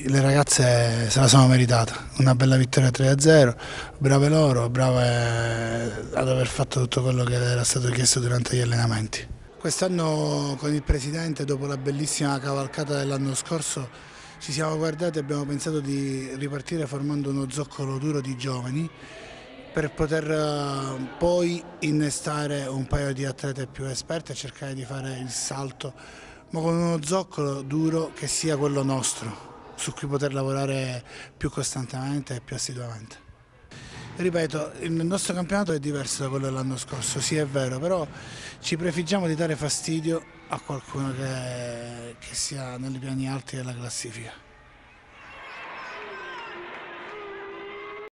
Le ragazze se la sono meritata, una bella vittoria 3-0, brave loro, brave ad aver fatto tutto quello che era stato chiesto durante gli allenamenti. Quest'anno con il Presidente, dopo la bellissima cavalcata dell'anno scorso, ci siamo guardati e abbiamo pensato di ripartire formando uno zoccolo duro di giovani per poter eh, poi innestare un paio di atlete più esperti e cercare di fare il salto, ma con uno zoccolo duro che sia quello nostro su cui poter lavorare più costantemente e più assiduamente. Ripeto, il nostro campionato è diverso da quello dell'anno scorso, sì è vero, però ci prefiggiamo di dare fastidio a qualcuno che, che sia nei piani alti della classifica.